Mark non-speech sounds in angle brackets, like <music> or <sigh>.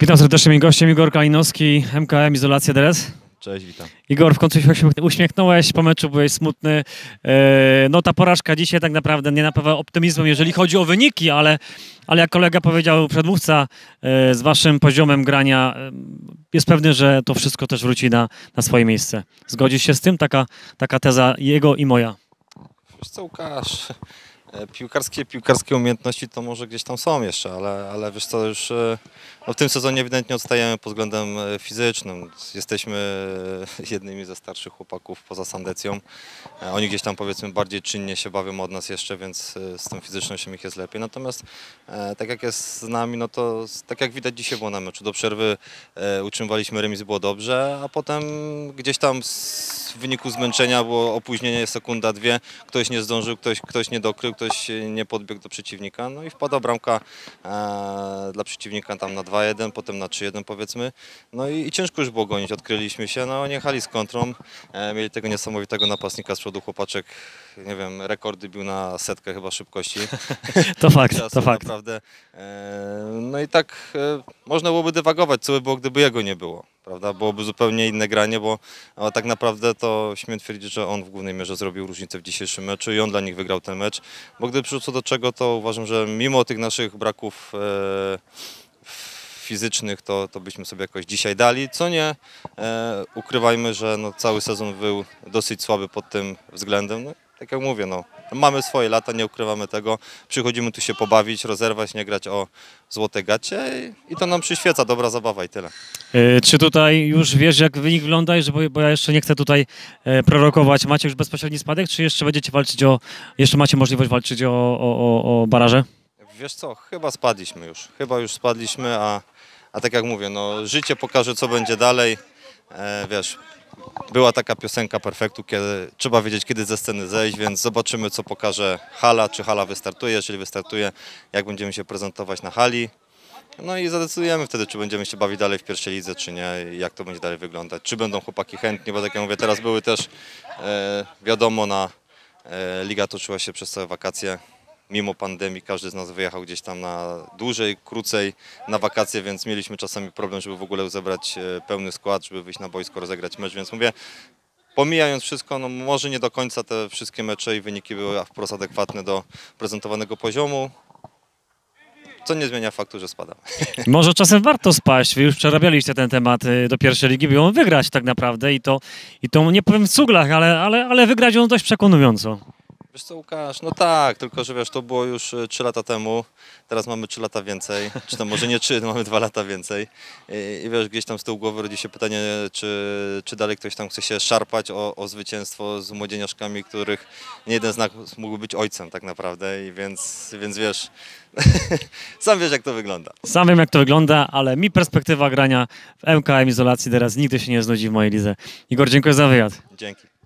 Witam serdecznie, moim gościem Igor Kalinowski, MKM Izolacja DRS. Cześć, witam. Igor, w końcu się uśmiech- uśmiechnąłeś, po meczu byłeś smutny. E, No ta porażka dzisiaj tak naprawdę nie napawa optymizmem, jeżeli chodzi o wyniki, ale, ale jak kolega powiedział, przedmówca, e, z waszym poziomem grania e, jest pewny, że to wszystko też wróci na, na swoje miejsce. Zgodzisz się z tym? Taka, taka teza jego i moja. Wiesz co, Łukasz, piłkarskie, piłkarskie umiejętności to może gdzieś tam są jeszcze, ale, ale wiesz co, już e, no w tym sezonie ewidentnie odstajemy pod względem e, fizycznym. Jesteśmy e, jednymi ze starszych chłopaków poza Sandecją. E, Oni gdzieś tam powiedzmy bardziej czynnie się bawią od nas jeszcze, więc e, z tą fizycznością ich jest lepiej. Natomiast e, tak jak jest z nami, no to tak jak widać dzisiaj było na meczu, do przerwy e, utrzymywaliśmy remis, było dobrze, a potem gdzieś tam w wyniku zmęczenia było opóźnienie sekunda, dwie, ktoś nie zdążył, ktoś, ktoś nie dokrył, ktoś nie podbiegł do przeciwnika, no i wpada bramka e, dla przeciwnika tam na 2-1, potem na 3-1 powiedzmy, no i, i ciężko już było gonić, odkryliśmy się, no oni jechali z kontrą, e, mieli tego niesamowitego napastnika z przodu, chłopaczek, nie wiem, rekordy bił na setkę chyba szybkości. <laughs> To fakt, czasu, to fakt. Naprawdę. E, No i tak e, można byłoby dywagować, co by było, gdyby jego nie było. Prawda? Byłoby zupełnie inne granie, bo tak naprawdę to śmiem twierdzić, że on w głównej mierze zrobił różnicę w dzisiejszym meczu i on dla nich wygrał ten mecz. Bo gdy przyszło co do czego, to uważam, że mimo tych naszych braków e, fizycznych, to, to byśmy sobie jakoś dzisiaj dali. Co nie, e, ukrywajmy, że no, cały sezon był dosyć słaby pod tym względem. No, tak jak mówię, no, mamy swoje lata, nie ukrywamy tego. Przychodzimy tu się pobawić, rozerwać, nie grać o złote gacie i, to nam przyświeca, dobra zabawa i tyle. E, Czy tutaj już wiesz, jak wynik wygląda, bo ja jeszcze nie chcę tutaj e, prorokować. Macie już bezpośredni spadek, czy jeszcze będziecie walczyć o, jeszcze macie możliwość walczyć o, o, o, o baraże? Wiesz co, chyba spadliśmy już, chyba już spadliśmy, a, a tak jak mówię, no, życie pokaże co będzie dalej. E, wiesz, była taka piosenka Perfektu, kiedy trzeba wiedzieć kiedy ze sceny zejść, więc zobaczymy co pokaże hala, czy hala wystartuje, jeżeli wystartuje, jak będziemy się prezentować na hali. No i zadecydujemy wtedy, czy będziemy się bawić dalej w pierwszej lidze, czy nie, jak to będzie dalej wyglądać. Czy będą chłopaki chętni, bo tak jak mówię, teraz były też, e, wiadomo, na e, liga toczyła się przez całe wakacje. Mimo pandemii każdy z nas wyjechał gdzieś tam na dłużej, krócej na wakacje, więc mieliśmy czasami problem, żeby w ogóle zebrać e, pełny skład, żeby wyjść na boisko, rozegrać mecz, więc mówię, pomijając wszystko, no może nie do końca te wszystkie mecze i wyniki były wprost adekwatne do prezentowanego poziomu, co nie zmienia faktu, że spadamy. <laughs> Może czasem warto spaść. Wy już przerabialiście ten temat y, do pierwszej ligi, by ją wygrać tak naprawdę i to, i to nie powiem w cuglach, ale, ale, ale wygrać ją dość przekonująco. Wiesz co, Łukasz, no tak, tylko że wiesz, to było już 3 lata temu, teraz mamy 3 lata więcej, czy tam może nie 3, mamy 2 lata więcej I, i wiesz, gdzieś tam z tyłu głowy rodzi się pytanie, czy, czy dalej ktoś tam chce się szarpać o, o zwycięstwo z młodzieniaszkami, których nie jeden z nas mógł być ojcem tak naprawdę i więc, więc wiesz, <laughs> sam wiesz jak to wygląda. Sam wiem, jak to wygląda, ale mi perspektywa grania w MKM Izolacji teraz nigdy się nie znudzi w mojej lidze. Igor, dziękuję za wywiad. Dzięki.